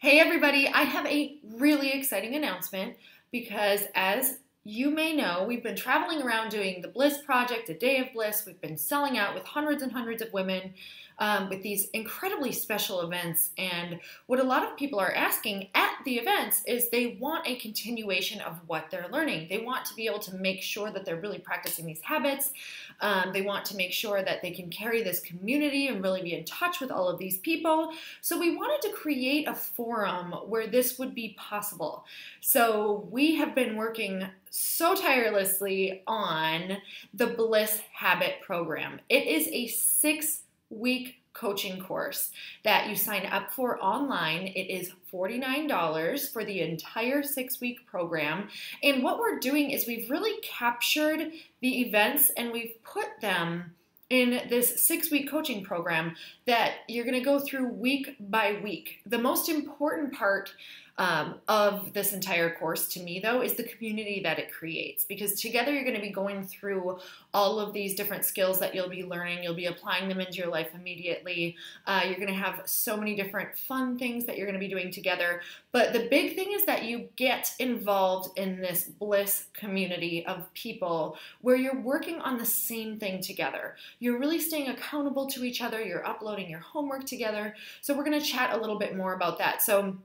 Hey, everybody, I have a really exciting announcement because, as you may know, we've been traveling around doing the Bliss Project, a day of bliss. We've been selling out with hundreds and hundreds of women um, with these incredibly special events. And what a lot of people are asking at the events is they want a continuation of what they're learning. They want to be able to make sure that they're really practicing these habits. Um, they want to make sure that they can carry this community and really be in touch with all of these people. So we wanted to create a forum where this would be possible. So we have been working so tirelessly on the Bliss Habit Program. It is a six week coaching course that you sign up for online. It is $49 for the entire six week program. And what we're doing is we've really captured the events and we've put them in this six week coaching program that you're going to go through week by week. The most important part um, of this entire course to me, though, is the community that it creates. Because together you're going to be going through all of these different skills that you'll be learning. You'll be applying them into your life immediately. Uh, you're going to have so many different fun things that you're going to be doing together. But the big thing is that you get involved in this bliss community of people where you're working on the same thing together. You're really staying accountable to each other. You're uploading your homework together. So we're going to chat a little bit more about that. So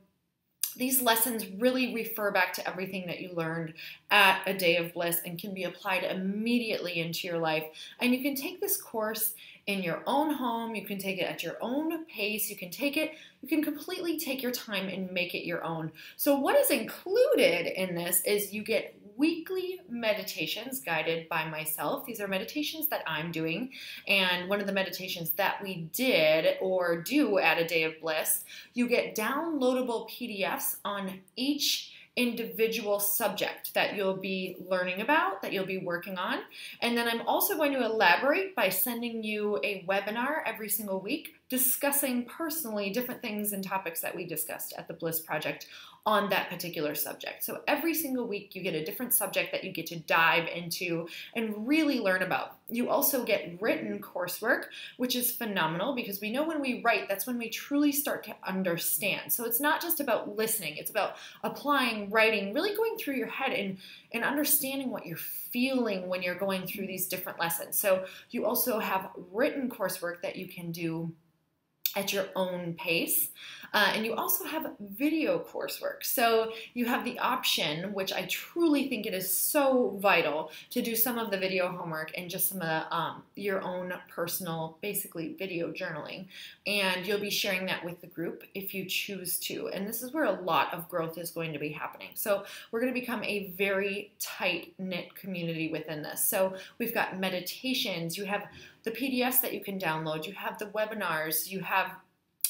these lessons really refer back to everything that you learned at a day of bliss and can be applied immediately into your life. And you can take this course in your own home, you can take it at your own pace, you can take it, you can completely take your time and make it your own. So, what is included in this is you get weekly meditations guided by myself. These are meditations that I'm doing. And one of the meditations that we did or do at a day of bliss, you get downloadable PDFs on each individual subject that you'll be learning about, that you'll be working on. And then I'm also going to elaborate by sending you a webinar every single week discussing personally different things and topics that we discussed at the Bliss Project on that particular subject. So every single week, you get a different subject that you get to dive into and really learn about. You also get written coursework, which is phenomenal because we know when we write, that's when we truly start to understand. So it's not just about listening, it's about applying, writing, really going through your head and, and understanding what you're feeling when you're going through these different lessons. So you also have written coursework that you can do at your own pace. Uh, and you also have video coursework. So you have the option, which I truly think it is so vital, to do some of the video homework and just some of the, um, your own personal, basically video journaling. And you'll be sharing that with the group if you choose to. And this is where a lot of growth is going to be happening. So we're going to become a very tight knit community within this. So we've got meditations, you have the PDFs that you can download, you have the webinars, you have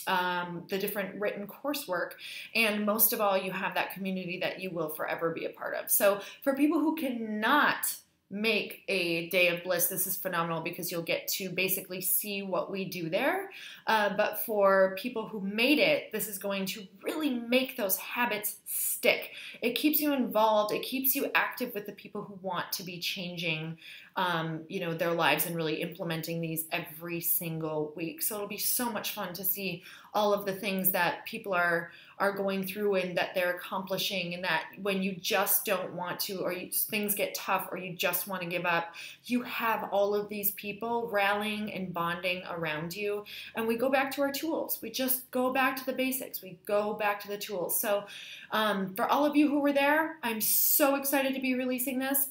um, the different written coursework, and most of all, you have that community that you will forever be a part of. So, for people who cannot make a day of bliss, this is phenomenal because you'll get to basically see what we do there. Uh, but for people who made it, this is going to really make those habits stick. It keeps you involved. It keeps you active with the people who want to be changing, um, you know, their lives and really implementing these every single week. So it'll be so much fun to see all of the things that people are are going through and that they're accomplishing and that when you just don't want to or you, things get tough or you just want to give up. You have all of these people rallying and bonding around you and we go back to our tools. We just go back to the basics. We go back to the tools. So um, for all of you who were there i'm so excited to be releasing this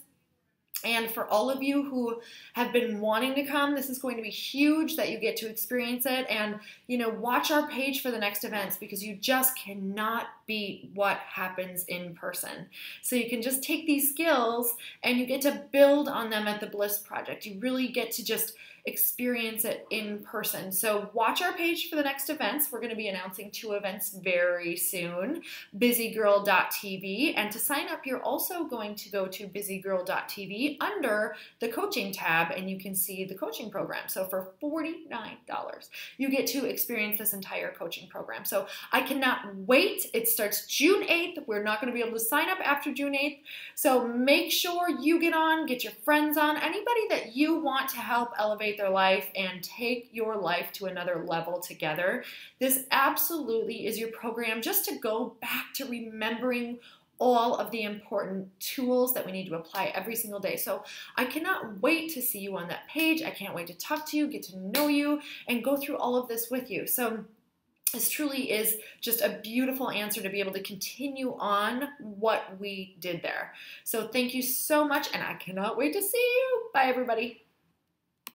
and for all of you who have been wanting to come, this is going to be huge that you get to experience it. And, you know, watch our page for the next events because you just cannot beat what happens in person. So you can just take these skills and you get to build on them at the Bliss Project. You really get to just experience it in person. So watch our page for the next events. We're going to be announcing two events very soon. busygirl.tv and to sign up you're also going to go to busygirl.tv under the coaching tab and you can see the coaching program. So for $49 you get to experience this entire coaching program. So I cannot wait. It starts June 8th. We're not going to be able to sign up after June 8th. So make sure you get on, get your friends on, anybody that you want to help elevate elevate their life and take your life to another level together. This absolutely is your program just to go back to remembering all of the important tools that we need to apply every single day. So I cannot wait to see you on that page. I can't wait to talk to you, get to know you, and go through all of this with you. So this truly is just a beautiful answer to be able to continue on what we did there. So thank you so much, and I cannot wait to see you. Bye, everybody.